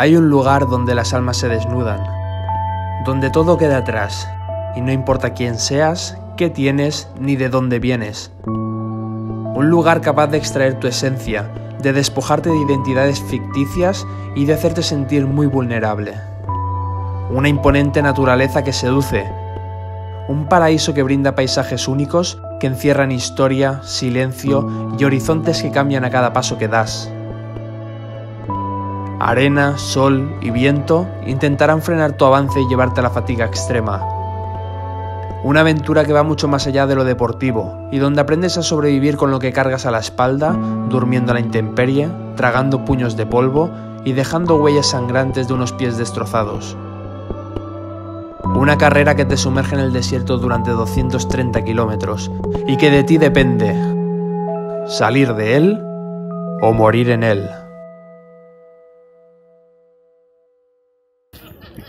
Hay un lugar donde las almas se desnudan, donde todo queda atrás, y no importa quién seas, qué tienes ni de dónde vienes. Un lugar capaz de extraer tu esencia, de despojarte de identidades ficticias y de hacerte sentir muy vulnerable. Una imponente naturaleza que seduce. Un paraíso que brinda paisajes únicos que encierran historia, silencio y horizontes que cambian a cada paso que das. Arena, sol y viento intentarán frenar tu avance y llevarte a la fatiga extrema. Una aventura que va mucho más allá de lo deportivo y donde aprendes a sobrevivir con lo que cargas a la espalda, durmiendo a la intemperie, tragando puños de polvo y dejando huellas sangrantes de unos pies destrozados. Una carrera que te sumerge en el desierto durante 230 kilómetros y que de ti depende salir de él o morir en él.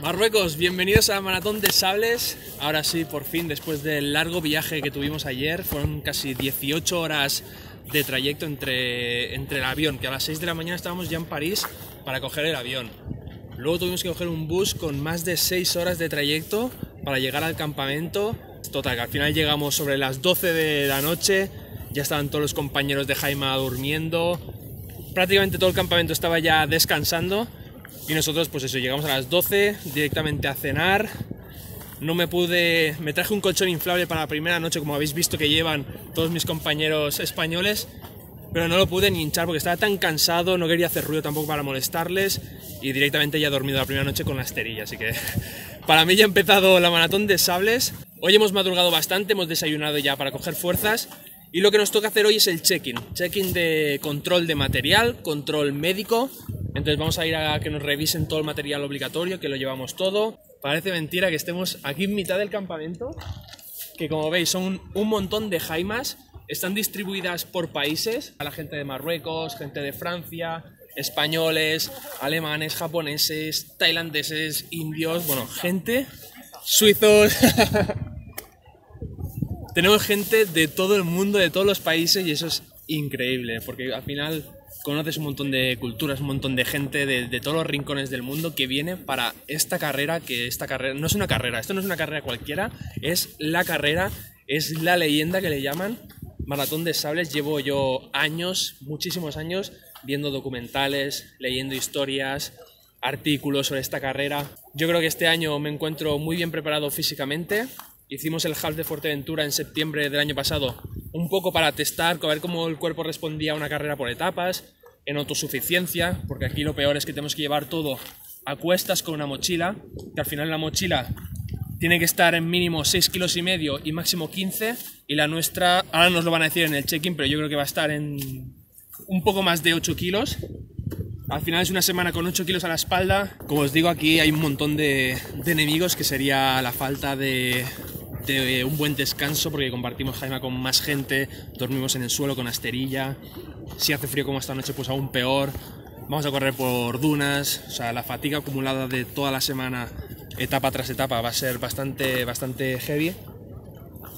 Marruecos, bienvenidos a Maratón de Sables. Ahora sí, por fin, después del largo viaje que tuvimos ayer, fueron casi 18 horas de trayecto entre, entre el avión, que a las 6 de la mañana estábamos ya en París para coger el avión. Luego tuvimos que coger un bus con más de 6 horas de trayecto para llegar al campamento. Total, que al final llegamos sobre las 12 de la noche, ya estaban todos los compañeros de Jaime durmiendo, prácticamente todo el campamento estaba ya descansando y nosotros, pues eso, llegamos a las 12 directamente a cenar. No me pude. Me traje un colchón inflable para la primera noche, como habéis visto que llevan todos mis compañeros españoles. Pero no lo pude ni hinchar porque estaba tan cansado, no quería hacer ruido tampoco para molestarles. Y directamente ya he dormido la primera noche con la esterilla. Así que para mí ya ha empezado la maratón de sables. Hoy hemos madrugado bastante, hemos desayunado ya para coger fuerzas. Y lo que nos toca hacer hoy es el check-in. Check-in de control de material, control médico. Entonces vamos a ir a que nos revisen todo el material obligatorio, que lo llevamos todo. Parece mentira que estemos aquí en mitad del campamento, que como veis son un montón de jaimas. Están distribuidas por países, a la gente de Marruecos, gente de Francia, españoles, alemanes, japoneses, tailandeses, indios, bueno, gente, suizos. Tenemos gente de todo el mundo, de todos los países y eso es increíble, porque al final conoces un montón de culturas, un montón de gente de, todos los rincones del mundo que viene para esta carrera, que esta carrera no es una carrera, esto no es una carrera cualquiera, es la carrera, es la leyenda que le llaman Maratón de Sables. Llevo yo años, muchísimos años, viendo documentales, leyendo historias, artículos sobre esta carrera. Yo creo que este año me encuentro muy bien preparado físicamente. Hicimos el half de Fuerteventura en septiembre del año pasado un poco para testar, a ver cómo el cuerpo respondía a una carrera por etapas, en autosuficiencia, porque aquí lo peor es que tenemos que llevar todo a cuestas con una mochila, que al final la mochila tiene que estar en mínimo 6 kilos y medio y máximo 15, y la nuestra, ahora nos lo van a decir en el check-in, pero yo creo que va a estar en un poco más de 8 kilos. Al final es una semana con 8 kilos a la espalda. Como os digo, aquí hay un montón de, de enemigos, que sería la falta de, un buen descanso porque compartimos Jaima con más gente, dormimos en el suelo con asterilla, si hace frío como esta noche pues aún peor, vamos a correr por dunas, o sea, la fatiga acumulada de toda la semana, etapa tras etapa, va a ser bastante, bastante heavy.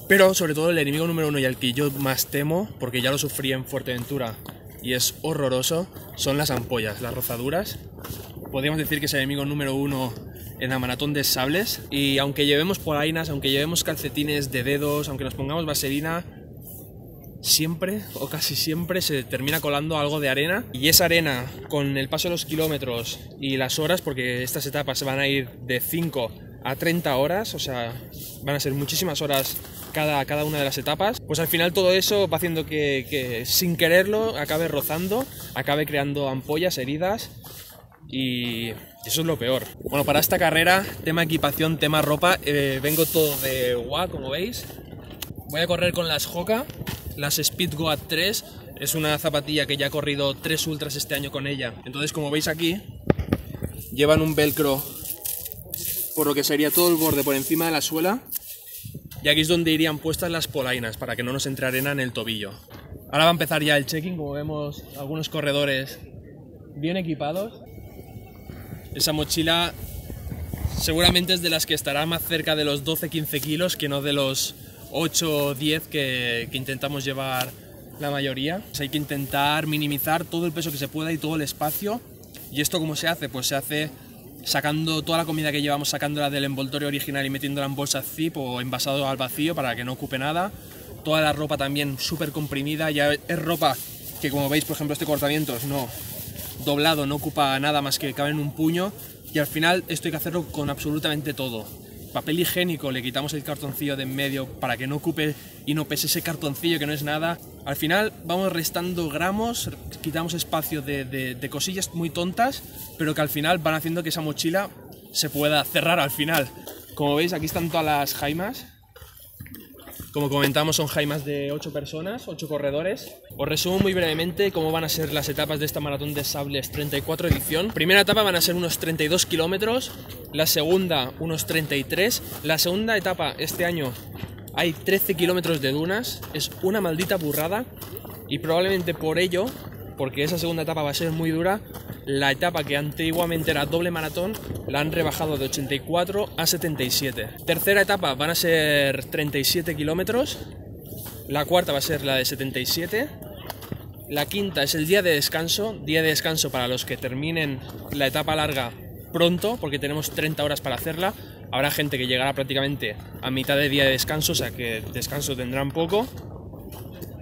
Pero sobre todo el enemigo número uno y el que yo más temo, porque ya lo sufrí en Fuerteventura y es horroroso, son las ampollas, las rozaduras. Podríamos decir que es el enemigo número uno en la maratón de sables. Y aunque llevemos polainas, aunque llevemos calcetines de dedos, aunque nos pongamos vaselina, siempre o casi siempre se termina colando algo de arena. Y esa arena, con el paso de los kilómetros y las horas, porque estas etapas van a ir de 5 a 30 horas, o sea, van a ser muchísimas horas cada, cada una de las etapas, pues al final todo eso va haciendo que, que sin quererlo acabe rozando, acabe creando ampollas, heridas y eso es lo peor. Bueno, para esta carrera, tema equipación, tema ropa, eh, vengo todo de WA, como veis. Voy a correr con las Hoka, las Speed Goat 3. Es una zapatilla que ya he corrido tres ultras este año con ella. Entonces, como veis aquí, llevan un velcro por lo que sería todo el borde por encima de la suela. Y aquí es donde irían puestas las polainas para que no nos entre arena en el tobillo. Ahora va a empezar ya el checking, como vemos algunos corredores bien equipados. Esa mochila seguramente es de las que estará más cerca de los 12-15 kilos que no de los 8 o 10 que, intentamos llevar la mayoría. hay que intentar minimizar todo el peso que se pueda y todo el espacio ¿Y esto cómo se hace? Pues se hace sacando toda la comida que llevamos, sacándola del envoltorio original y metiéndola en bolsas zip o envasado al vacío para que no ocupe nada. Toda la ropa también súper comprimida, ya es ropa que como veis, por ejemplo, este cortamientos no doblado, no ocupa nada más que cabe en un puño y al final esto hay que hacerlo con absolutamente todo. Papel higiénico, le quitamos el cartoncillo de en medio para que no ocupe y no pese ese cartoncillo que no es nada. Al final vamos restando gramos, quitamos espacio de, de cosillas muy tontas, pero que al final van haciendo que esa mochila se pueda cerrar al final. Como veis, aquí están todas las jaimas, como comentamos, son jaimas de 8 personas, 8 corredores. Os resumo muy brevemente cómo van a ser las etapas de esta maratón de sables 34 edición. Primera etapa van a ser unos 32 kilómetros, la segunda unos 33. La segunda etapa este año hay 13 kilómetros de dunas, es una maldita burrada y probablemente por ello, porque esa segunda etapa va a ser muy dura, la etapa que antiguamente era doble maratón la han rebajado de 84 a 77. Tercera etapa van a ser 37 kilómetros. La cuarta va a ser la de 77. La quinta es el día de descanso, día de descanso para los que terminen la etapa larga pronto, porque tenemos 30 horas para hacerla. Habrá gente que llegará prácticamente a mitad de día de descanso, o sea que descanso tendrán poco.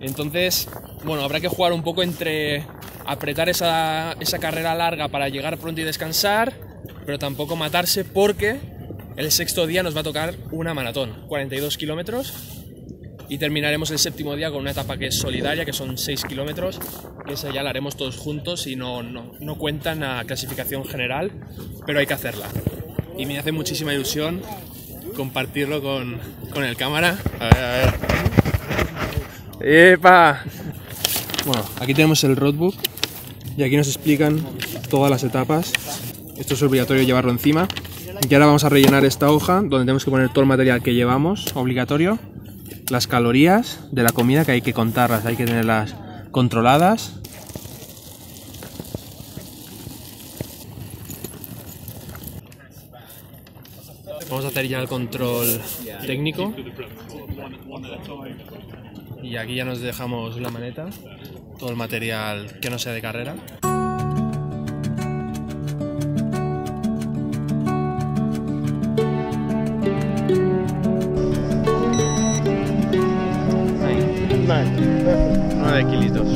Entonces, bueno, habrá que jugar un poco entre apretar esa, carrera larga para llegar pronto y descansar, pero tampoco matarse porque el sexto día nos va a tocar una maratón, 42 kilómetros, y terminaremos el séptimo día con una etapa que es solidaria, que son 6 kilómetros, que esa ya la haremos todos juntos y no, no, no cuentan a clasificación general, pero hay que hacerla. Y me hace muchísima ilusión compartirlo con, con el cámara. A ver, a ver. ¡Epa! Bueno, aquí tenemos el roadbook y aquí nos explican todas las etapas. Esto es obligatorio llevarlo encima. Y ahora vamos a rellenar esta hoja donde tenemos que poner todo el material que llevamos, obligatorio. Las calorías de la comida que hay que contarlas, hay que tenerlas controladas. Vamos a hacer ya el control técnico. Y aquí ya nos dejamos la maneta, todo el material que no sea de carrera. 9 kilitos.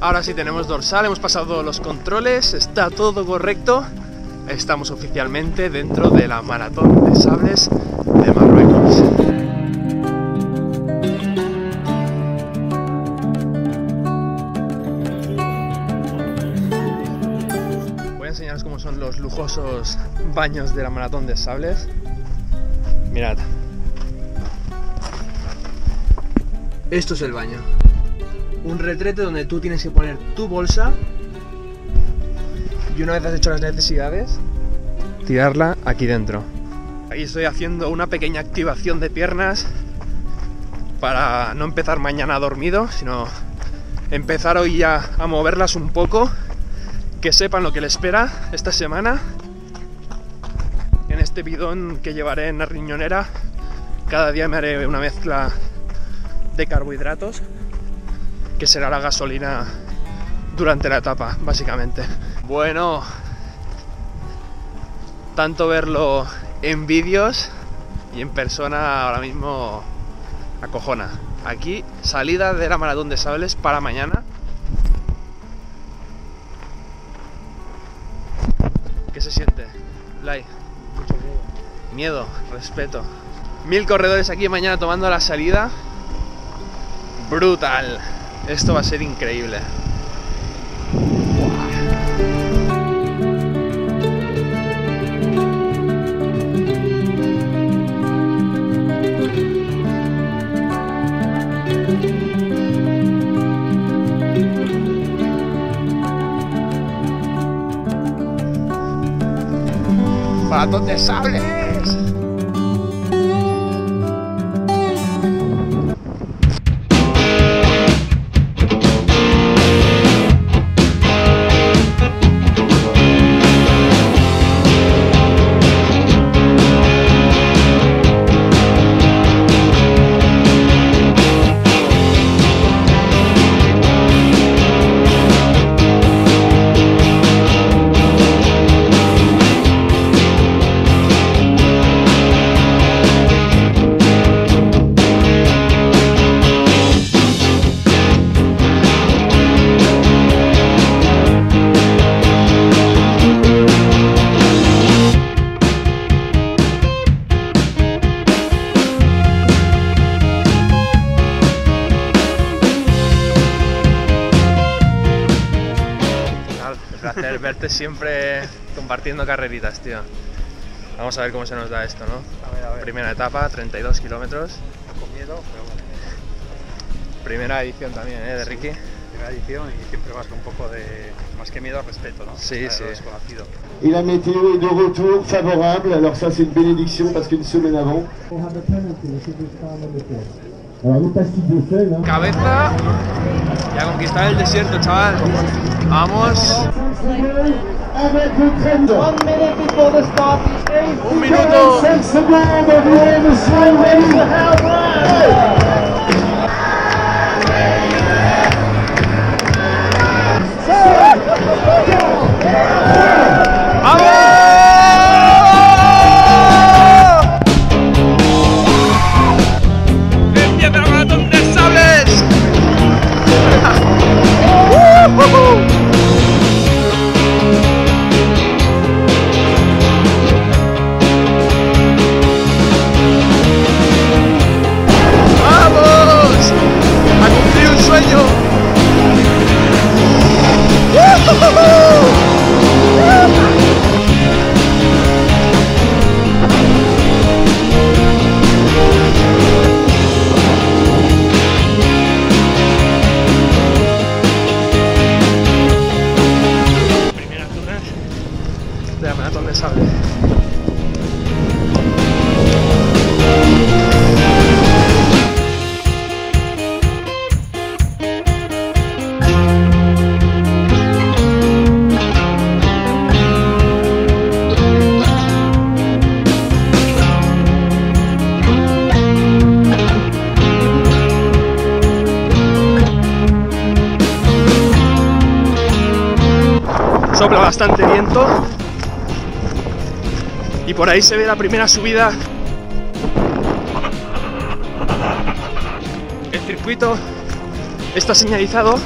Ahora sí tenemos dorsal, hemos pasado los controles, está todo correcto estamos oficialmente dentro de la maratón de sables de Marruecos. Voy a enseñaros cómo son los lujosos baños de la maratón de sables. Mirad. Esto es el baño. Un retrete donde tú tienes que poner tu bolsa y una vez has hecho las necesidades, tirarla aquí dentro. Ahí estoy haciendo una pequeña activación de piernas para no empezar mañana dormido, sino empezar hoy ya a moverlas un poco, que sepan lo que les espera esta semana. En este bidón que llevaré en la riñonera, cada día me haré una mezcla de carbohidratos, que será la gasolina durante la etapa, básicamente. Bueno, tanto verlo en vídeos y en persona ahora mismo acojona. Aquí, salida de la maratón de sables para mañana. ¿Qué se siente? Lai. Mucho miedo. Miedo, respeto. Mil corredores aquí mañana tomando la salida. Brutal. Esto va a ser increíble. De sables. Este siempre compartiendo carreritas, tío. Vamos a ver cómo se nos da esto, ¿no? A ver, a ver. Primera etapa, 32 kilómetros. Con miedo, pero bueno. Primera edición también, ¿eh? De Ricky. Primera edición y siempre vas con un poco de. Más que miedo, respeto, ¿no? Sí, A sí. Desconocido. Et la météo est de retour favorable, alors ça c'est une bénédiction parce qu'une semaine avant. Cabeza y a conquistar el desierto, chaval. Vamos. Avec le trend. Un minuto. 45 secondes, environ, monsieur Wally. ¡Vamos! ¡Empieza el maratón de sables! ¡Uh! ¡Vamos! Por ahí se ve la primera subida. El circuito está señalizado,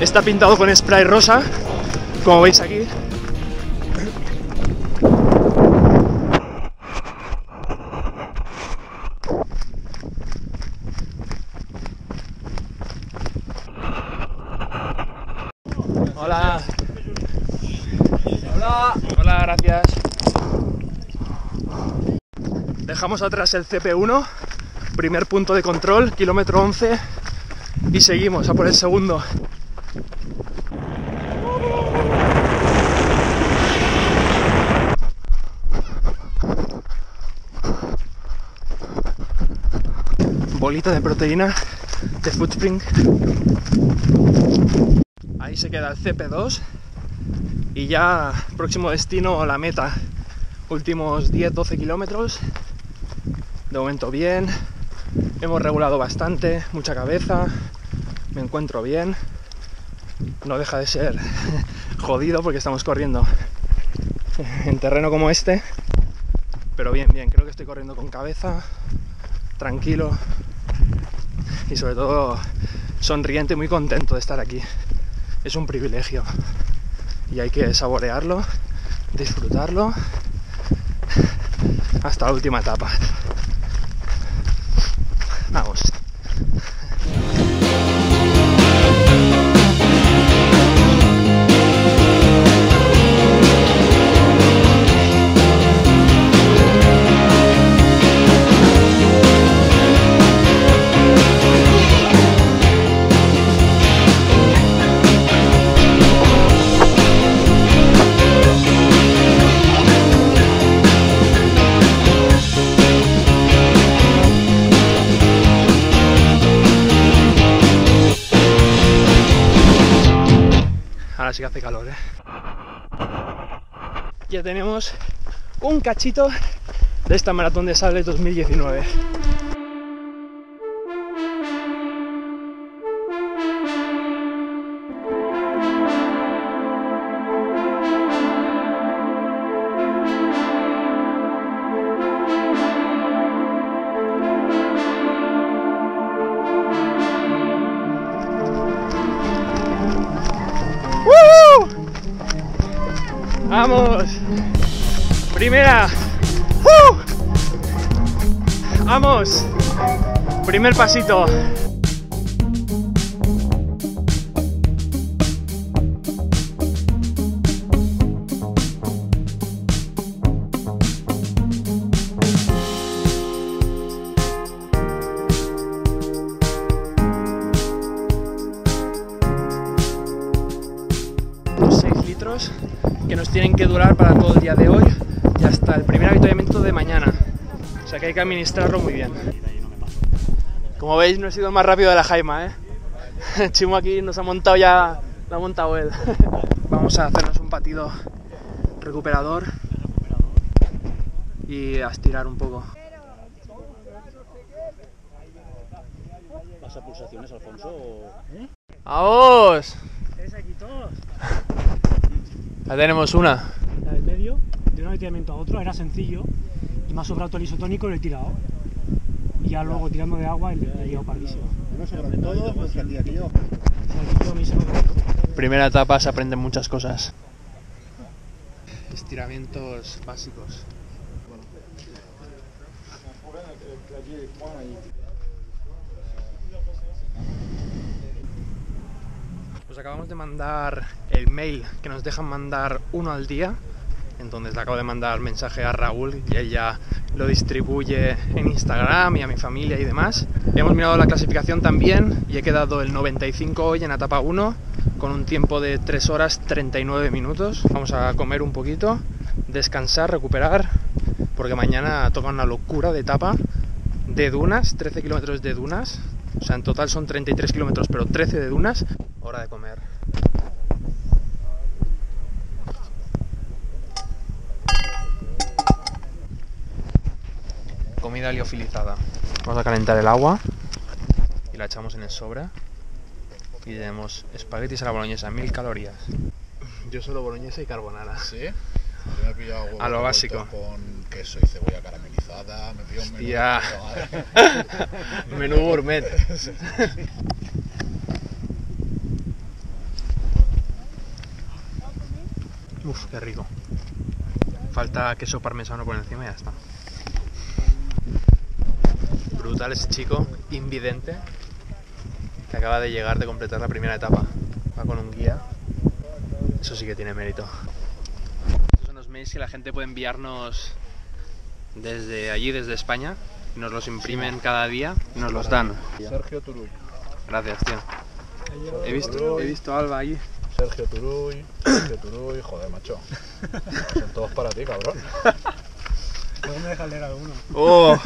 está pintado con spray rosa, como veis aquí. Dejamos atrás el CP1, primer punto de control, kilómetro 11, y seguimos a por el segundo. Bolita de proteína de Foodspring. Ahí se queda el CP2 y ya próximo destino la meta. Últimos 10-12 kilómetros. De momento bien. Hemos regulado bastante, mucha cabeza. Me encuentro bien. No deja de ser jodido porque estamos corriendo en terreno como este. Pero bien, bien, creo que estoy corriendo con cabeza, tranquilo y sobre todo sonriente, muy contento de estar aquí. Es un privilegio y hay que saborearlo, disfrutarlo hasta la última etapa. Sí que hace calor, ¿eh? Ya tenemos un cachito de esta maratón de sable 2019. primer pasito. que nos tienen que durar para todo el día de hoy y hasta el primer avituallamiento de mañana. O sea que hay que administrarlo muy bien. Como veis, no he sido el más rápido de la Jaima, ¿eh? Chimo aquí nos ha montado ya, lo ha montado él. Vamos a hacernos un batido recuperador y a estirar un poco. ¿Vas a pulsaciones, Alfonso? O... ¡Vamos! ¿Estáis aquí todos? Ya tenemos una. La del medio, de un avituallamiento a otro, era sencillo y me ha sobrado todo el isotónico y lo he tirado. Y ya luego tirando de agua le llegado pardísimo. Primera etapa se aprenden muchas cosas. Estiramientos básicos. Pues acabamos de mandar el mail que nos dejan mandar uno al día. Entonces le acabo de mandar mensaje a Raúl y ella lo distribuye en Instagram y a mi familia y demás. Hemos mirado la clasificación también y he quedado el 95 hoy en etapa 1 con un tiempo de 3 horas 39 minutos. Vamos a comer un poquito, descansar, recuperar, porque mañana toca una locura de etapa de dunas, 13 kilómetros de dunas. O sea, en total son 33 kilómetros, pero 13 de dunas. Hora de comer. Comida liofilizada. Vamos a calentar el agua y la echamos en el sobre. Y tenemos espaguetis a la boloñesa, mil calorías. Yo solo boloñesa y carbonara. Sí. Yo me he pillado huevo A lo básico. Con queso y cebolla caramelizada. Me un menú. Menú gourmet. Uf, qué rico. Falta queso parmesano por encima y ya está. Brutal ese chico, invidente, que acaba de llegar de completar la primera etapa. Va con un guía. Eso sí que tiene mérito. Estos son los mails que la gente puede enviarnos desde allí, desde España. Nos los imprimen cada día y nos los dan. Sergio Turull. Gracias, tío. He visto, he visto a Alba allí. Sergio Turull. Sergio Turull. Joder, macho. Son todos para ti, cabrón. No me dejas leer alguno. ¡Oh!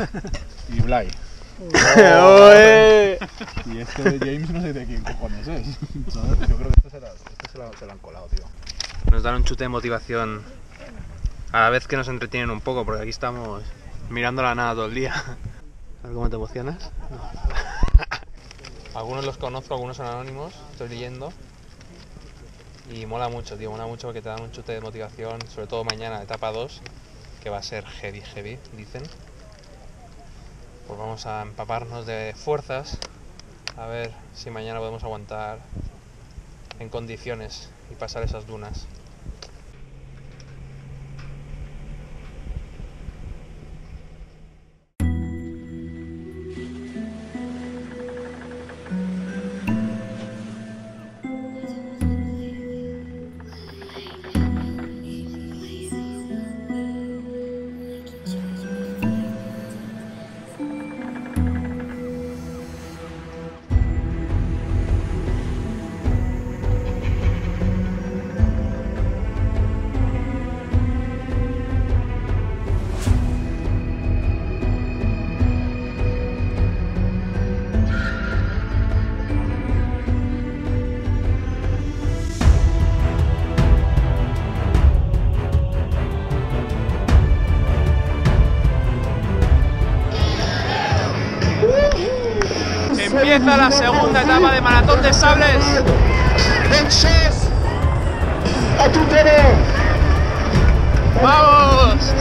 Y Blay. Y este de James no sé de quién cojones es. ¿sabes? Yo creo que este se, la, este se, la, se la han colado, tío. Nos dan un chute de motivación a la vez que nos entretienen un poco, porque aquí estamos mirando la nada todo el día. ¿Sabes cómo te emocionas? algunos los conozco, algunos son anónimos, estoy leyendo. Y mola mucho, tío, mola mucho porque te dan un chute de motivación, sobre todo mañana, etapa 2, que va a ser heavy, heavy, dicen. Pues vamos a empaparnos de fuerzas, a ver si mañana podemos aguantar en condiciones y pasar esas dunas. Empieza la segunda etapa de Maratón de Sables. ¡Vamos!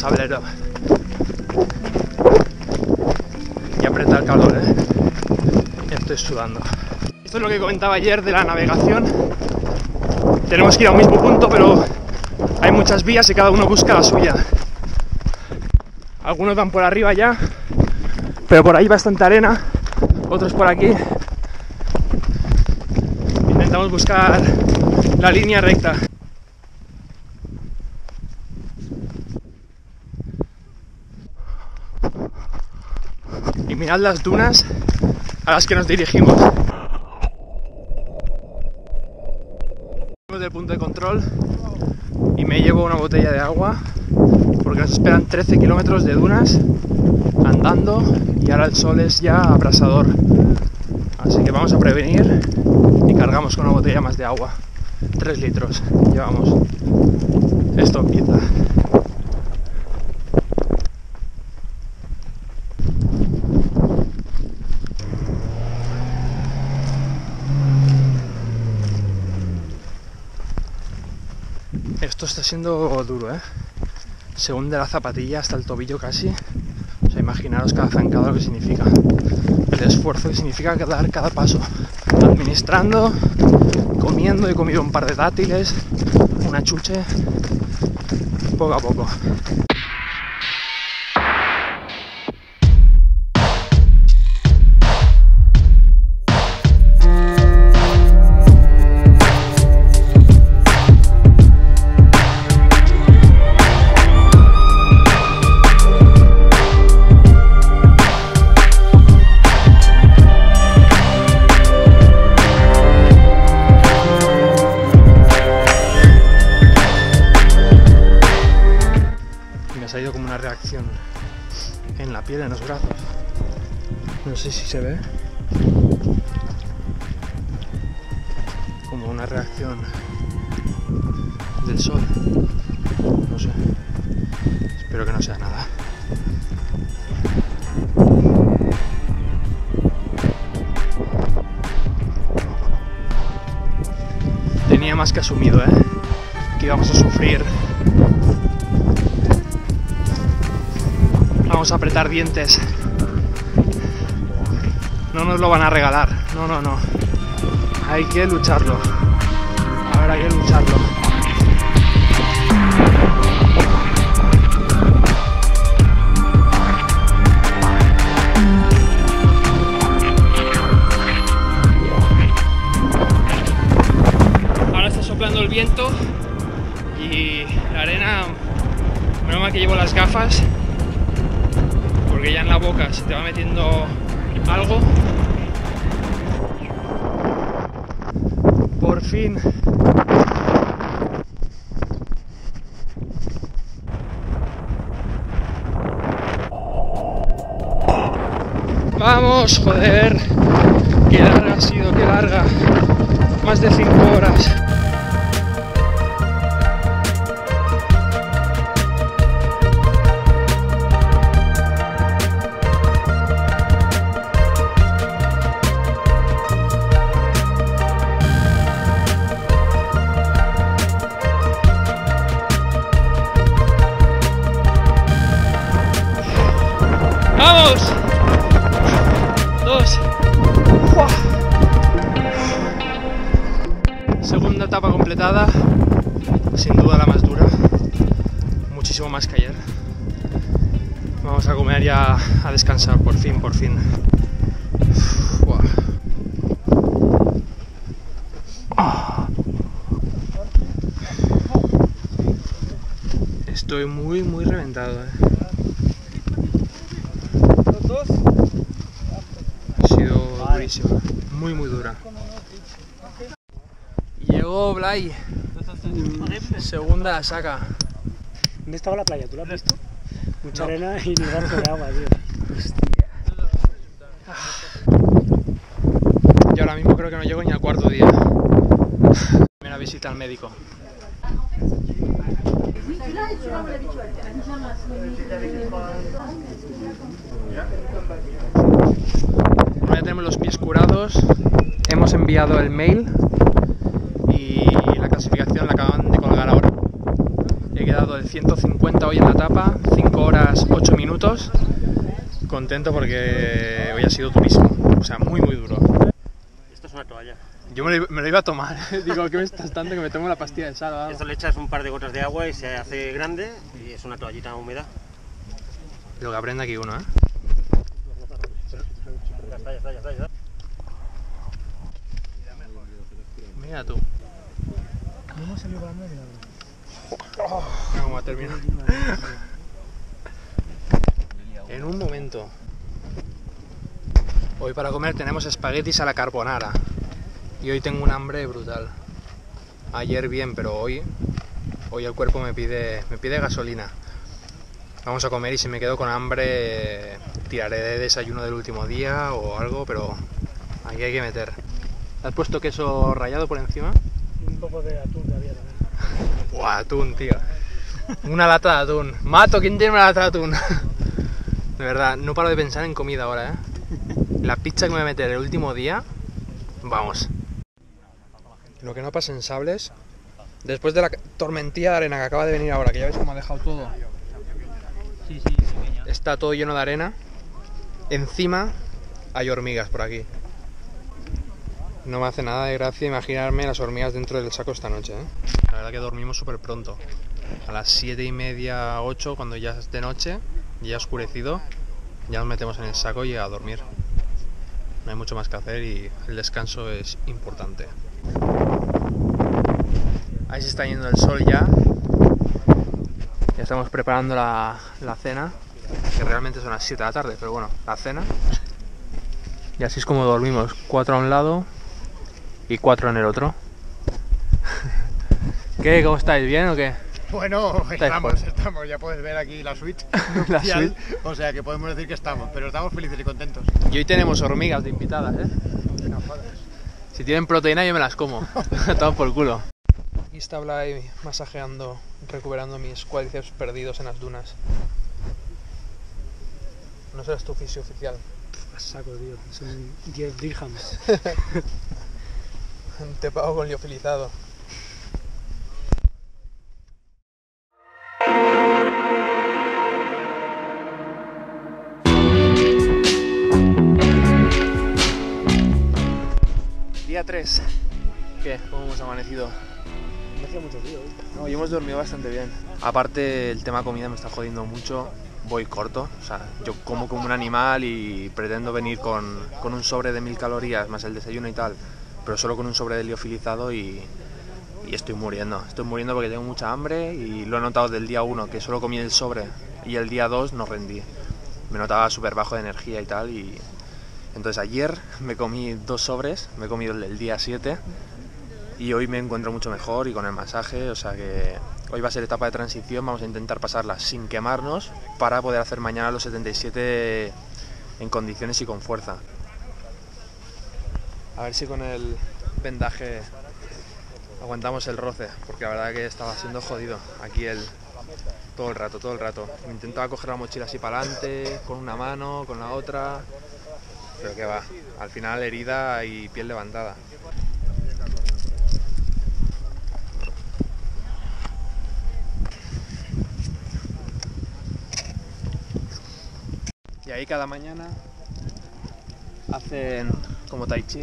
Sablero. Y aprieta el calor, ¿eh? Estoy sudando. Esto es lo que comentaba ayer de la navegación. Tenemos que ir a un mismo punto, pero hay muchas vías y cada uno busca la suya. Algunos van por arriba ya, pero por ahí bastante arena, otros por aquí. Intentamos buscar la línea recta. Las dunas a las que nos dirigimos. del punto de control y me llevo una botella de agua porque nos esperan 13 kilómetros de dunas andando y ahora el sol es ya abrasador. Así que vamos a prevenir y cargamos con una botella más de agua. 3 litros llevamos. Esto empieza. Esto está siendo duro, ¿eh? Se hunde la zapatilla hasta el tobillo casi. O sea, imaginaros cada zancada lo que significa. El esfuerzo que significa dar cada paso. Administrando, comiendo, he comido un par de dátiles, una chuche, poco a poco. Se ve. Como una reacción del sol. No sé. Espero que no sea nada. Tenía más que asumido, ¿eh? Que íbamos a sufrir Vamos a apretar dientes. No nos lo van a regalar. No, no, no. Hay que lucharlo. Más de 5 horas. Segunda saca. ¿Dónde estaba la playa? ¿Tú la has visto? Mucha arena y ni barco de agua, tío. Y ahora mismo creo que no llego ni al cuarto día. Primera visita al médico. Ahora ya tenemos los pies curados. Hemos enviado el mail clasificación la acaban de colgar ahora. He quedado el 150 hoy en la etapa, 5 horas 8 minutos. Contento porque hoy ha sido durísimo, o sea, muy muy duro. Esto es una toalla. Yo me lo, me lo iba a tomar, digo, ¿qué me estás dando? Que me tomo la pastilla de sal. Esto le echas un par de gotas de agua y se hace grande y es una toallita húmeda. Lo que aprende aquí uno, ¿eh? Ya está, ya está, ya está. Ya está. Mira tú. No hemos salido volando de milagro. ¿Cómo va a terminar? En un momento. Hoy para comer tenemos espaguetis a la carbonara. Y hoy tengo un hambre brutal. Ayer bien, pero hoy hoy el cuerpo me pide me pide gasolina. Vamos a comer y si me quedo con hambre tiraré de desayuno del último día o algo, pero aquí hay que meter. ¿Has puesto queso rallado por encima? Un poco de atún que había también. Buah, atún, tío. Una lata de atún. Mato, ¿quién tiene una lata de atún? De verdad, no paro de pensar en comida ahora, ¿eh? La pizza que me voy a meter el último día, vamos. Lo que no pasa en Sables, después de la tormentilla de arena que acaba de venir ahora, que ya ves cómo ha dejado todo. Está todo lleno de arena. Encima hay hormigas por aquí. No me hace nada de gracia imaginarme las hormigas dentro del saco esta noche. ¿eh? La verdad que dormimos súper pronto. A las 7 y media, 8, cuando ya es de noche, ya oscurecido, ya nos metemos en el saco y a dormir. No hay mucho más que hacer y el descanso es importante. Ahí se está yendo el sol ya. Ya estamos preparando la, la cena, que realmente son las 7 de la tarde, pero bueno, la cena. Y así es como dormimos, cuatro a un lado y cuatro en el otro. ¿Qué? ¿Cómo estáis? ¿Bien o qué? Bueno, estamos, estamos, ya puedes ver aquí la suite La oficial, o sea que podemos decir que estamos, pero estamos felices y contentos. Y hoy tenemos hormigas de invitadas, ¿eh? Si tienen proteína yo me las como. Todo por culo. Aquí está Blay masajeando, recuperando mis cuádriceps perdidos en las dunas. No serás tu fisio oficial. A saco, tío. Son 10 dirhams. Te pago con liofilizado. Día 3. ¿Qué? ¿Cómo hemos amanecido? No hacía mucho frío, ¿eh? No, hoy hemos dormido bastante bien. Aparte, el tema comida me está jodiendo mucho. Voy corto, o sea, yo como como un animal y pretendo venir con, con un sobre de mil calorías más el desayuno y tal, pero solo con un sobre de liofilizado y, y estoy muriendo. Estoy muriendo porque tengo mucha hambre y lo he notado del día 1, que solo comí el sobre, y el día 2 no rendí. Me notaba súper bajo de energía y tal, y entonces ayer me comí dos sobres, me he comido el del día 7 y hoy me encuentro mucho mejor y con el masaje, o sea que hoy va a ser etapa de transición, vamos a intentar pasarla sin quemarnos para poder hacer mañana los 77 en condiciones y con fuerza. A ver si con el vendaje aguantamos el roce, porque la verdad que estaba siendo jodido aquí el todo el rato, todo el rato. Intentaba coger la mochila así para adelante, con una mano, con la otra, pero que va, al final herida y piel levantada. Y ahí cada mañana hacen como tai chi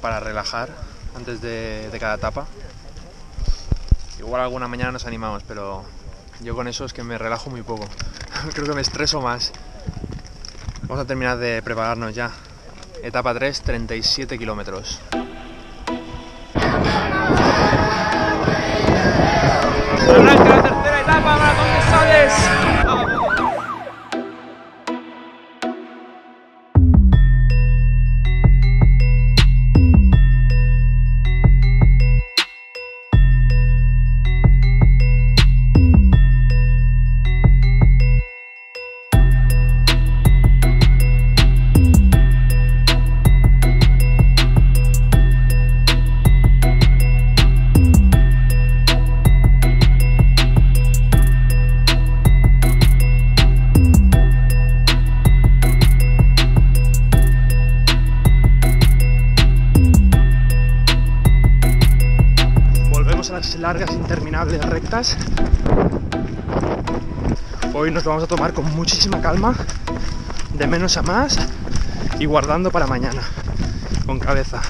para relajar antes de, cada etapa. Igual alguna mañana nos animamos, pero yo con eso es que me relajo muy poco. Creo que me estreso más. Vamos a terminar de prepararnos ya. Etapa 3, 37 kilómetros. Nos vamos a tomar con muchísima calma, de menos a más y guardando para mañana, con cabeza.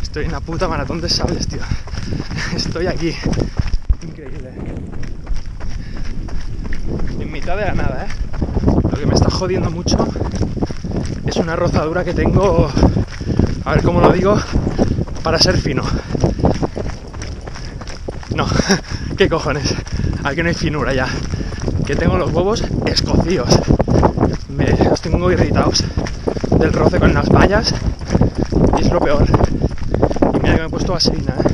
Estoy en la puta maratón de sables, tío. Estoy aquí. Increíble. En mitad de la nada, ¿eh? Lo que me está jodiendo mucho es una rozadura que tengo, a ver cómo lo digo, para ser fino. No, ¿qué cojones? Aquí no hay finura ya. Que tengo los huevos escocidos. Me, los tengo irritados del roce con las vallas y es lo peor. Y mira que me he puesto vaselina, ¿eh?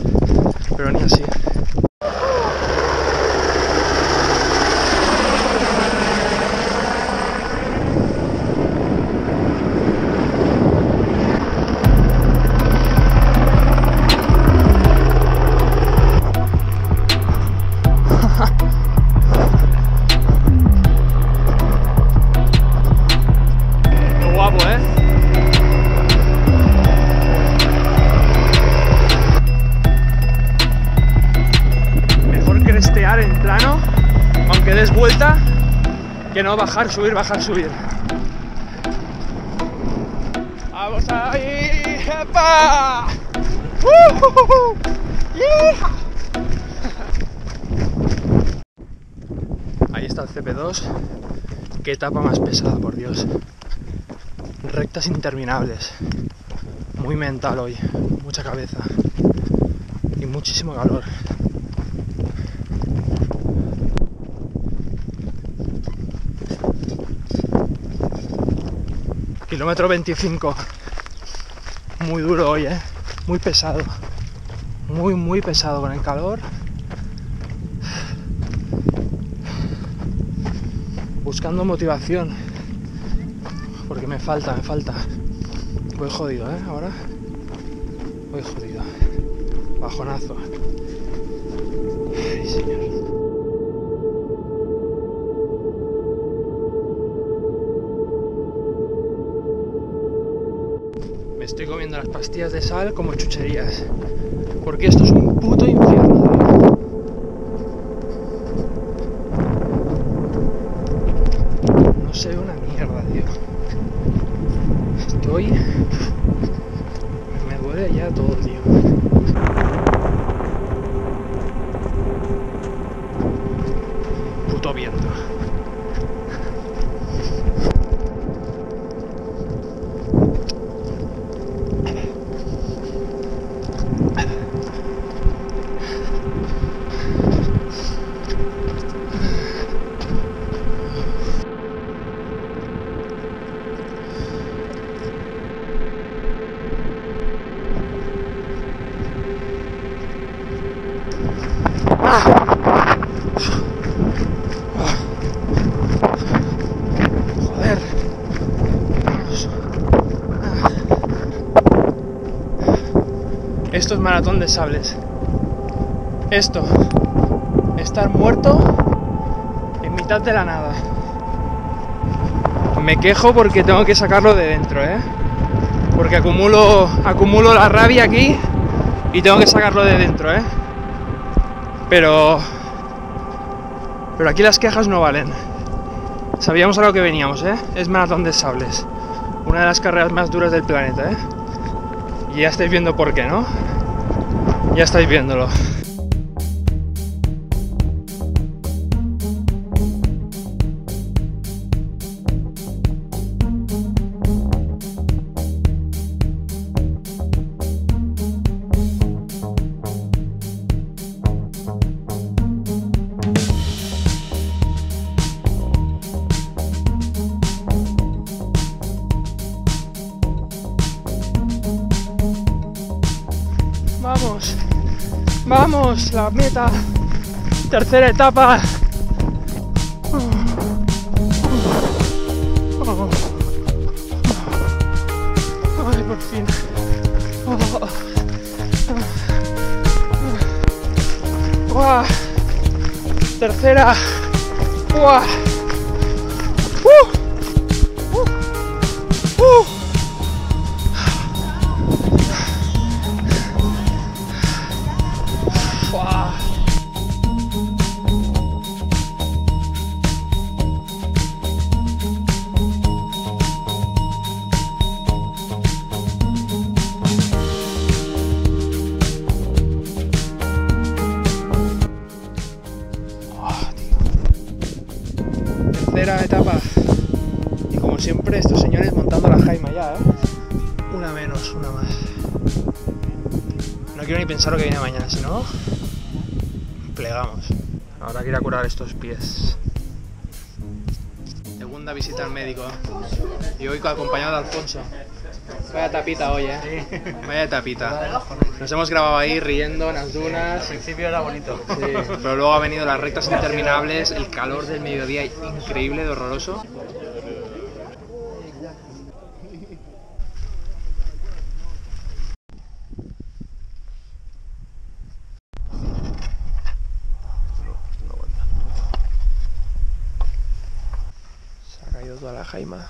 Bajar, subir, bajar, subir. ¡Vamos ahí! ¡Epa! ¡Uh! Ahí está el CP2. Qué etapa más pesada, por Dios. Rectas interminables. Muy mental hoy. Mucha cabeza. Y muchísimo calor. Kilómetro 25. Muy duro hoy, ¿eh? Muy pesado. Muy, muy pesado con el calor. Buscando motivación. Porque me falta, me falta. Voy jodido, ¿eh? Ahora. Voy jodido. Bajonazo. De sal como chucherías. Porque esto es un puto infierno. tío. No se ve una mierda, tío. Estoy. Me duele ya todo, tío. Puto viento. Joder. Vamos. Esto es maratón de sables. Esto. Estar muerto en mitad de la nada. Me quejo porque tengo que sacarlo de dentro, ¿eh? Porque acumulo, acumulo la rabia aquí y tengo que sacarlo de dentro, ¿eh? Pero... Pero aquí las quejas no valen. Sabíamos a lo que veníamos, ¿eh? Es Maratón de Sables. Una de las carreras más duras del planeta, ¿eh? Y ya estáis viendo por qué, ¿no? Ya estáis viéndolo. Tercera etapa. Pensar lo que viene mañana, si no, plegamos. Ahora quiero curar estos pies. Segunda visita al médico. Y hoy acompañado de Alfonso. Vaya tapita hoy, eh. Vaya tapita. Nos hemos grabado ahí riendo en las dunas. Al principio era bonito. Sí, pero luego ha venido las rectas interminables, el calor del mediodía increíble, de horroroso. Se ha caído toda la jaima.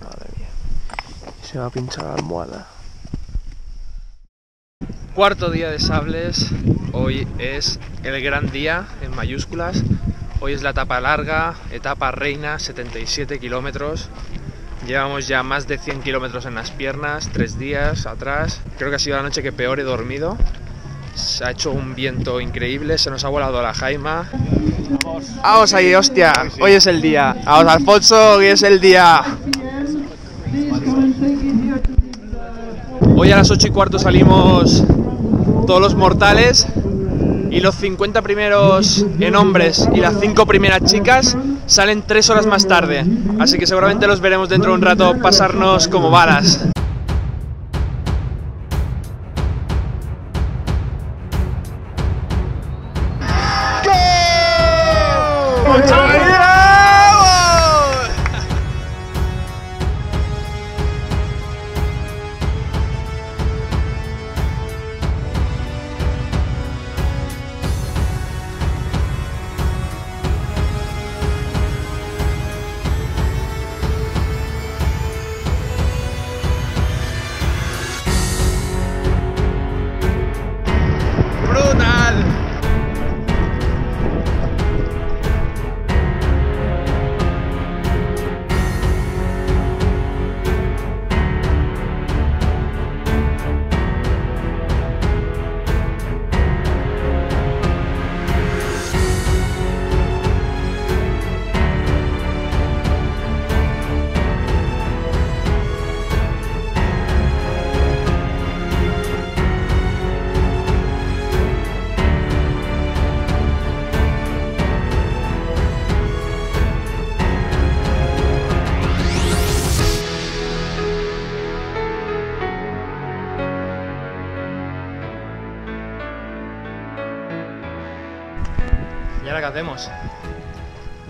Madre mía. Y se la almohada. Cuarto día de sables. Hoy es el gran día en mayúsculas. Hoy es la etapa larga, etapa reina, 77 kilómetros. Llevamos ya más de 100 kilómetros en las piernas, tres días atrás. Creo que ha sido la noche que peor he dormido. Se ha hecho un viento increíble, se nos ha volado la jaima. Vamos ahí, hostia. Hoy es el día. Vamos, Alfonso, hoy es el día. Hoy a las 8 y cuarto salimos todos los mortales y los 50 primeros en hombres y las 5 primeras chicas salen 3 horas más tarde. Así que seguramente los veremos dentro de un rato pasarnos como balas.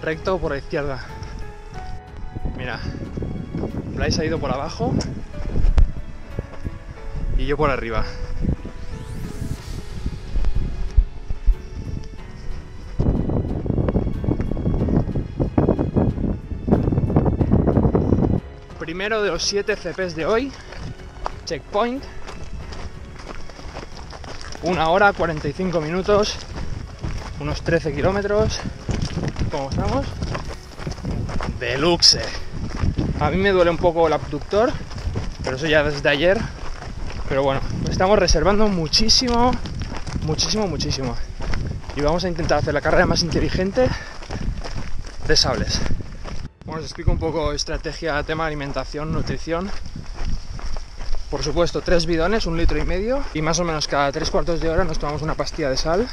Recto o por la izquierda. Mira, Blaise ha ido por abajo y yo por arriba. Primero de los 7 CPs de hoy, checkpoint. Una hora, 45 minutos, unos 13 kilómetros. ¿Cómo estamos? Deluxe. A mí me duele un poco el abductor, pero eso ya desde ayer. Pero bueno, estamos reservando muchísimo, muchísimo, muchísimo. Y vamos a intentar hacer la carrera más inteligente de sables. Bueno, os explico un poco estrategia, tema alimentación, nutrición. Por supuesto, tres bidones, un litro y medio, y más o menos cada tres cuartos de hora nos tomamos una pastilla de sal.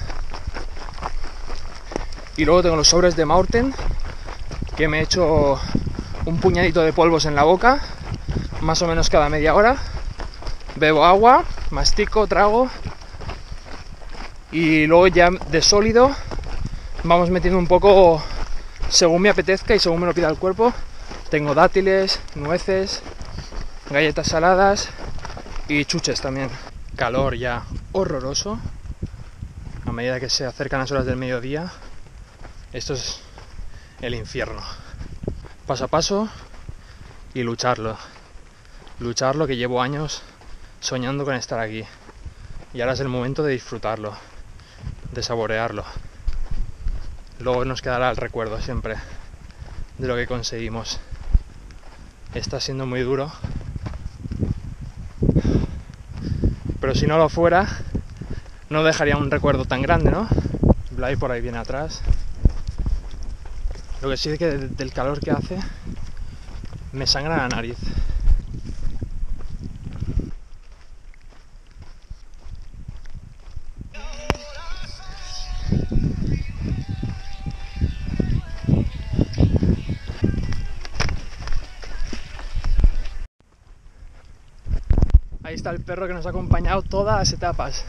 Y luego tengo los sobres de Maurten, que me he hecho un puñadito de polvos en la boca, más o menos cada media hora. Bebo agua, mastico, trago, y luego ya de sólido vamos metiendo un poco según me apetezca y según me lo pida el cuerpo. Tengo dátiles, nueces, galletas saladas y chuches también. Calor ya horroroso. A medida que se acercan las horas del mediodía, esto es el infierno. Paso a paso y lucharlo. Lucharlo que llevo años soñando con estar aquí. Y ahora es el momento de disfrutarlo, de saborearlo. Luego nos quedará el recuerdo siempre de lo que conseguimos. Está siendo muy duro. Pero si no lo fuera, no dejaría un recuerdo tan grande, ¿no? Blay por ahí viene atrás. Lo que sí es que del calor que hace me sangra la nariz. Ahí está el perro que nos ha acompañado todas las etapas.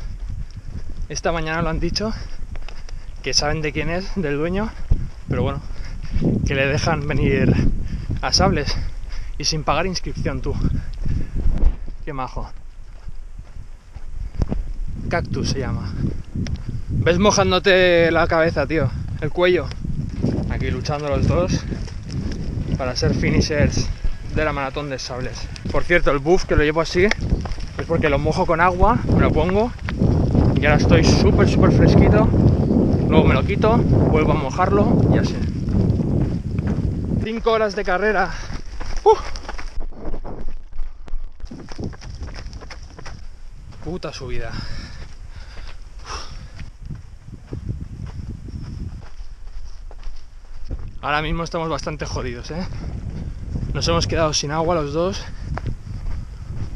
Esta mañana lo han dicho, que saben de quién es, del dueño, pero bueno, que le dejan venir a Sables y sin pagar inscripción tú. Qué majo. Cactus se llama. ¿Ves mojándote la cabeza, tío? El cuello. Aquí luchando los dos para ser finishers de la maratón de sables. Por cierto, el buff que lo llevo así es porque lo mojo con agua, me lo pongo y ahora estoy súper, súper fresquito. Luego me lo quito, vuelvo a mojarlo y así. 5 horas de carrera. ¡Uh! Puta subida. Ahora mismo estamos bastante jodidos, ¿eh? Nos hemos quedado sin agua los dos.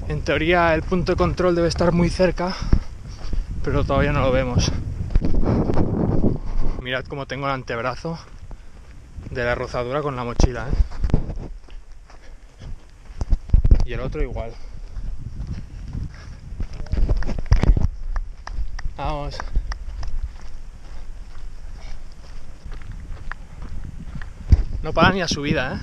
En teoría el punto de control debe estar muy cerca, pero todavía no lo vemos. Mirad cómo tengo el antebrazo de la rozadura con la mochila, ¿eh? Y el otro igual. Vamos. No para ni a subida, ¿eh?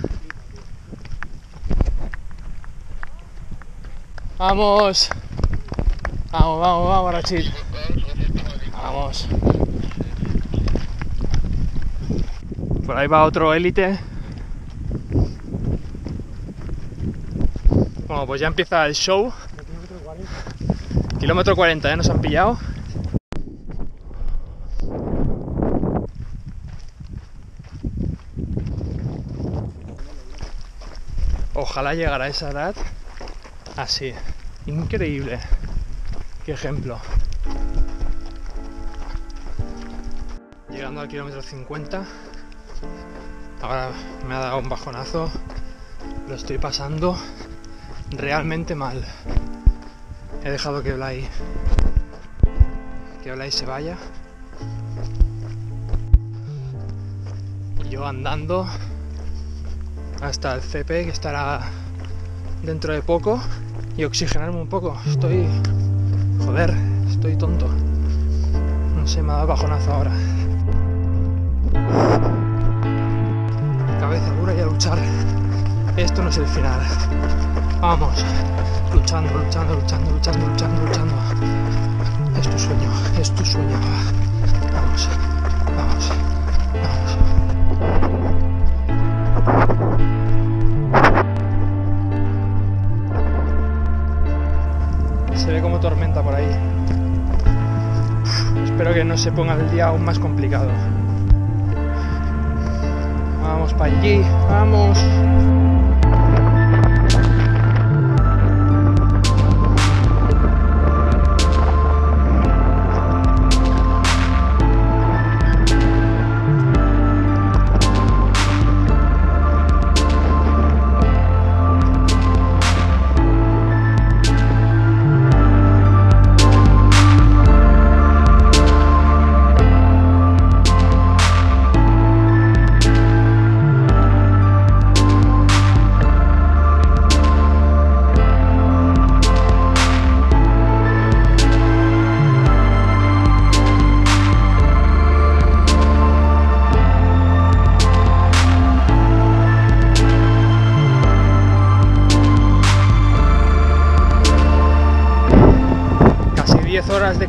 Vamos. Vamos, vamos, vamos, Rachid. Vamos. Por ahí va otro élite. Bueno, pues ya empieza el show. Kilómetro 40, ¿eh? Nos han pillado. Ojalá llegara a esa edad así. Increíble. Qué ejemplo. Llegando al kilómetro 50. Ahora me ha dado un bajonazo. Lo estoy pasando realmente mal. He dejado que Blay que Blay se vaya. Y yo andando hasta el CP que estará dentro de poco y oxigenarme un poco. Estoy. Joder, estoy tonto. No sé, me ha dado bajonazo ahora. Luchar. Esto no es el final. Vamos. Luchando, luchando, luchando, luchando, luchando, luchando. Es tu sueño, es tu sueño. Vamos, vamos, vamos. Se ve como tormenta por ahí. Espero que no se ponga el día aún más complicado. Vamos para allí,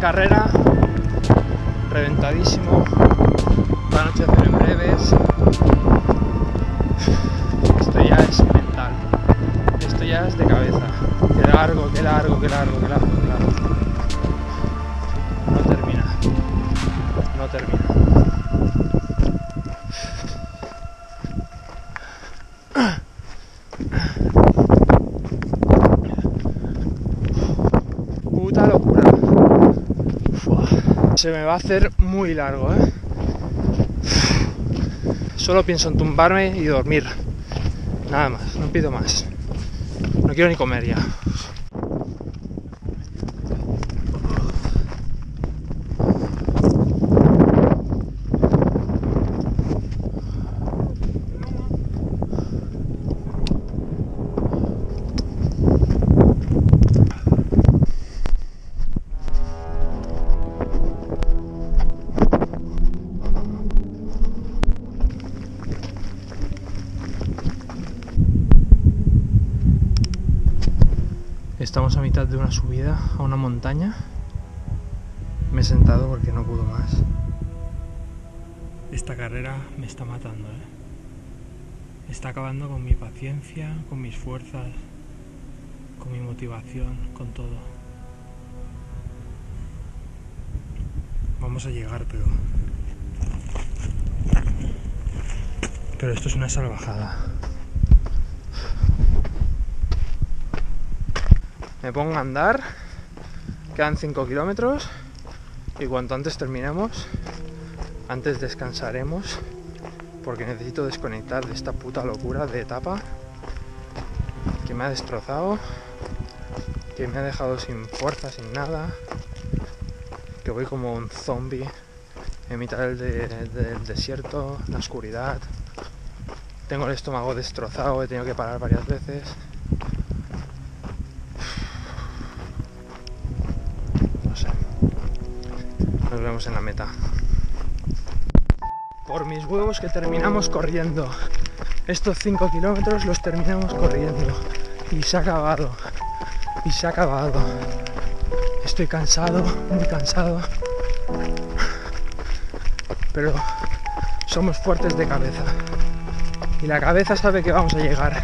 carrera, reventadísimo. Va a anochecer en breves. Esto ya es mental. Esto ya es de cabeza. Qué largo, qué largo, qué largo, qué largo, qué largo. No termina. No termina. Puta locura. Fua. Se me va a hacer muy largo, ¿eh? Solo pienso en tumbarme y dormir. Nada más, no pido más. No quiero ni comer ya. Subida a una montaña. Me he sentado porque no puedo más. Esta carrera me está matando, ¿eh? Está acabando con mi paciencia, con mis fuerzas, con mi motivación, con todo. Vamos a llegar, pero... Pero esto es una salvajada. Me pongo a andar, quedan 5 kilómetros y cuanto antes terminemos, antes descansaremos porque necesito desconectar de esta puta locura de etapa que me ha destrozado, que me ha dejado sin fuerza, sin nada, que voy como un zombie en mitad del, de- del desierto, la oscuridad. Tengo el estómago destrozado, he tenido que parar varias veces. En la meta. Por mis huevos que terminamos corriendo. Estos 5 kilómetros los terminamos corriendo. Y se ha acabado. Y se ha acabado. Estoy cansado, muy cansado. Pero somos fuertes de cabeza. Y la cabeza sabe que vamos a llegar.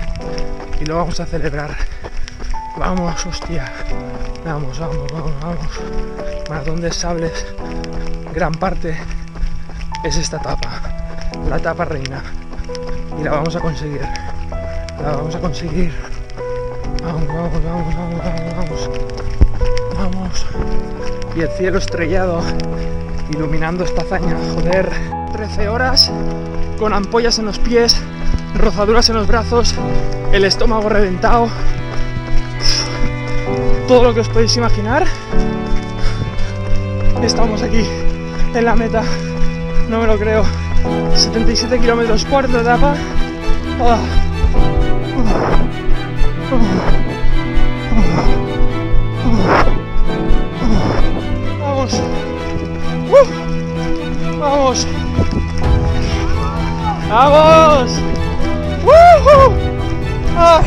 Y lo vamos a celebrar. Vamos, hostia. Vamos, vamos, vamos, vamos. Maratón de sables. Gran parte es esta etapa. La etapa reina. Y la vamos a conseguir. La vamos a conseguir. Vamos, vamos, vamos, vamos, vamos, vamos. Vamos. Y el cielo estrellado iluminando esta hazaña. Joder. 13 horas con ampollas en los pies, rozaduras en los brazos, el estómago reventado. Todo lo que os podéis imaginar. Estamos aquí en la meta. No me lo creo. 77 kilómetros cuarta etapa. Ah. Vamos. Vamos. Vamos. Ah.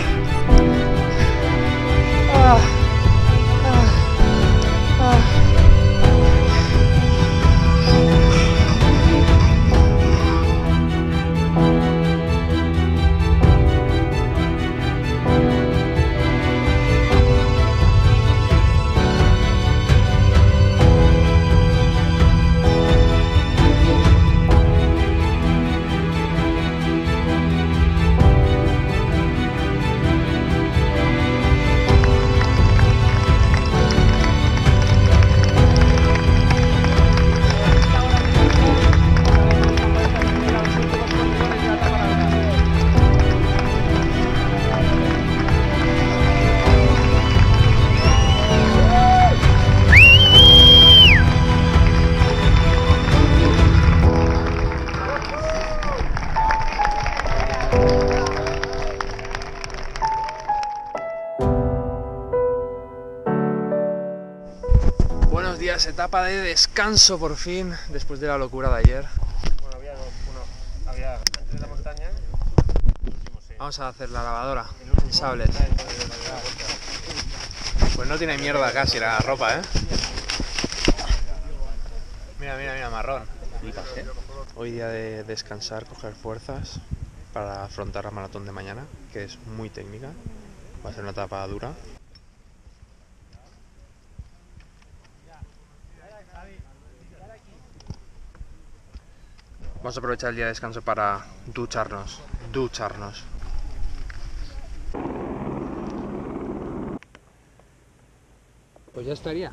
De descanso por fin, después de la locura de ayer. Bueno, había. Uno, había antes de la montaña. Vamos a hacer la lavadora en sables. Pues no tiene mierda casi la ropa, ¿eh? Mira, mira, mira, marrón. Hoy día de descansar, coger fuerzas para afrontar la maratón de mañana, que es muy técnica. Va a ser una etapa dura. Vamos a aprovechar el día de descanso para ducharnos. Ducharnos. Pues ya estaría.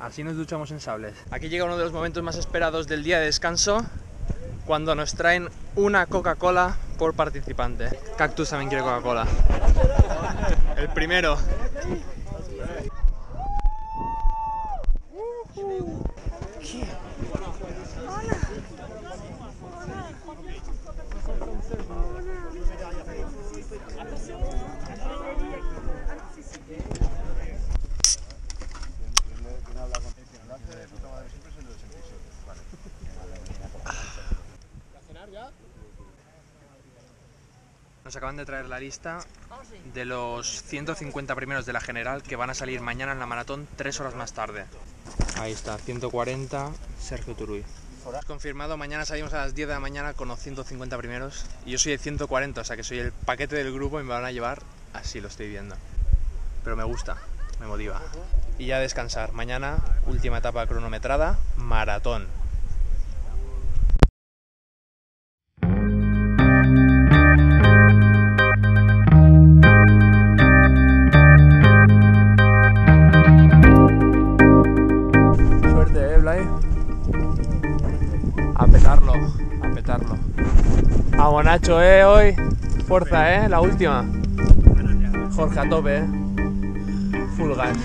Así nos duchamos en sables. Aquí llega uno de los momentos más esperados del día de descanso, cuando nos traen una Coca-Cola por participante. Cactus también quiere Coca-Cola. El primero. ¿Qué? Nos acaban de traer la lista de los 150 primeros de la general que van a salir mañana en la maratón tres horas más tarde. Ahí está, 140, Sergio Turuy. Confirmado, mañana salimos a las 10 de la mañana con los 150 primeros y yo soy el 140, o sea que soy el paquete del grupo y me van a llevar así, lo estoy viendo. Pero me gusta, me motiva. Y ya descansar. Mañana, última etapa cronometrada, maratón. Nacho, eh, hoy. Fuerza, eh, la última. Jorge a tope, eh. Full gas.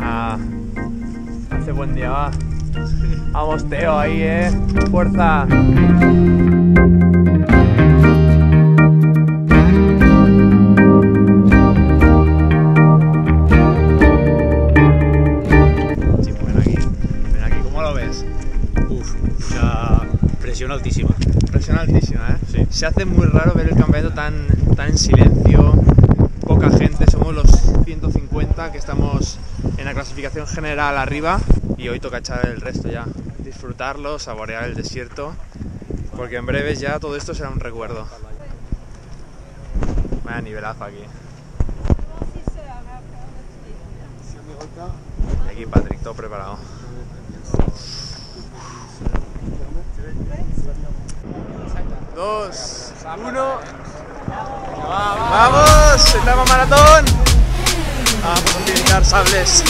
Ah, hace buen día, va. Vamos, Teo, ahí, eh. Fuerza. Altísima, ¿eh? Sí. Se hace muy raro ver el campeonato tan, tan en silencio, poca gente. Somos los 150 que estamos en la clasificación general arriba y hoy toca echar el resto ya. Disfrutarlo, saborear el desierto, porque en breves ya todo esto será un recuerdo. Vaya nivelazo aquí. Y aquí Patrick, todo preparado. Dos, uno. ¡Vamos! ¡Etapa maratón! Vamos a utilizar sables.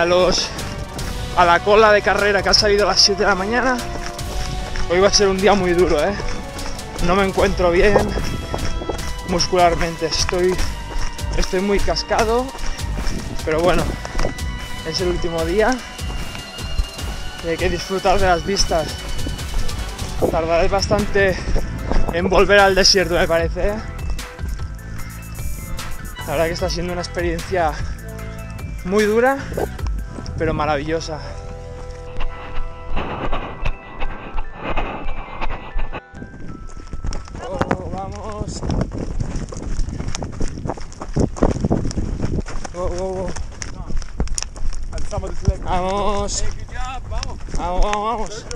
A los a la cola de carrera que ha salido a las 7 de la mañana. Hoy va a ser un día muy duro, ¿eh? No me encuentro bien muscularmente, estoy, estoy muy cascado, pero bueno, es el último día hay que disfrutar de las vistas. Tardaré bastante en volver al desierto, me parece. ¿eh? La verdad que está siendo una experiencia muy dura, pero maravillosa. Oh, vamos. Oh, oh, oh. Vamos. Vamos, vamos, vamos.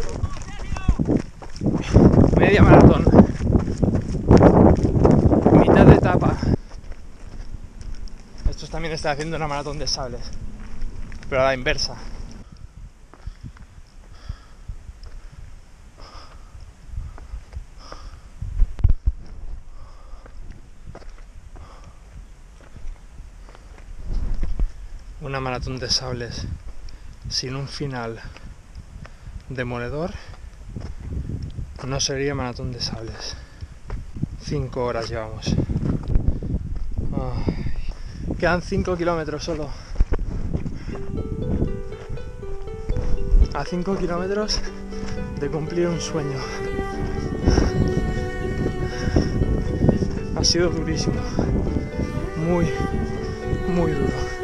Media maratón. Mitad de etapa. Estos también están haciendo una maratón de sables, pero a la inversa. Una maratón de sables sin un final demoledor no sería maratón de sables. Cinco horas llevamos. Quedan 5 kilómetros solo. A 5 kilómetros de cumplir un sueño. Ha sido durísimo. Muy, muy duro.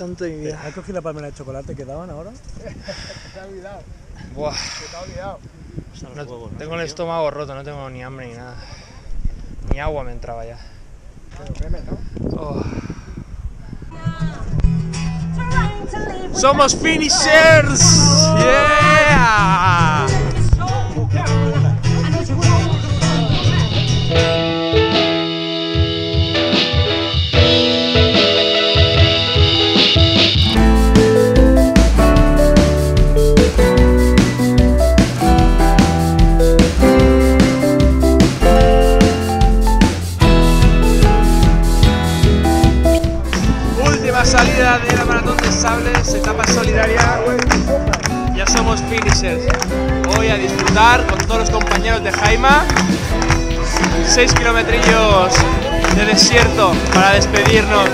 Santo de mi vida. ¿Has cogido la palmera de chocolate que daban ahora? Buah. No- tengo el estómago roto, no tengo ni hambre ni nada. Ni agua me entraba ya. Oh. ¡Somos finishers! ¡Yeah!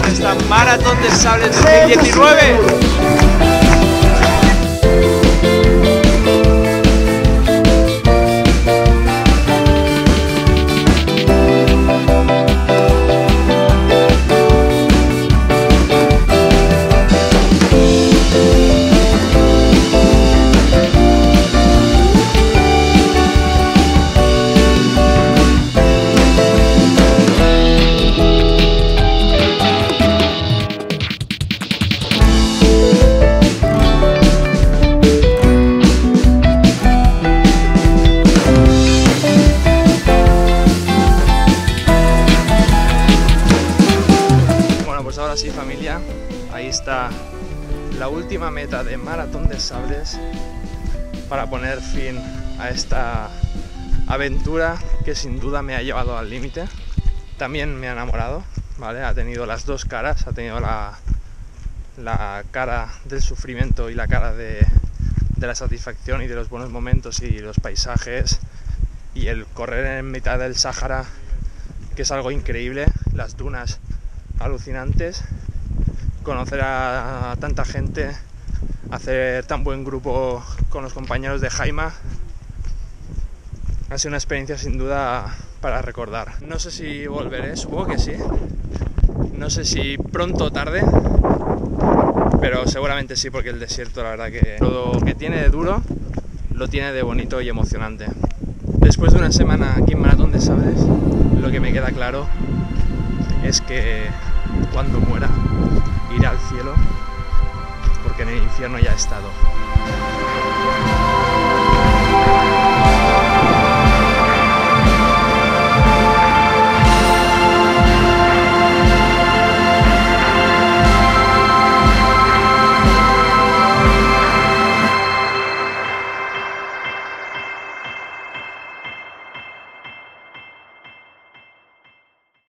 Esta maratón de sables 2019. Aventura que sin duda me ha llevado al límite. También me ha enamorado, ¿vale? Ha tenido las dos caras, ha tenido la, la cara del sufrimiento y la cara de, de la satisfacción y de los buenos momentos y los paisajes y el correr en mitad del Sáhara, que es algo increíble, las dunas alucinantes, conocer a, tanta gente, hacer tan buen grupo con los compañeros de Jaima, ha sido una experiencia sin duda para recordar. No sé si volveré, supongo que sí. No sé si pronto o tarde, pero seguramente sí, porque el desierto, la verdad que lo que tiene de duro, lo tiene de bonito y emocionante. Después de una semana aquí en Maratón de lo que me queda claro es que cuando muera iré al cielo, porque en el infierno ya he estado.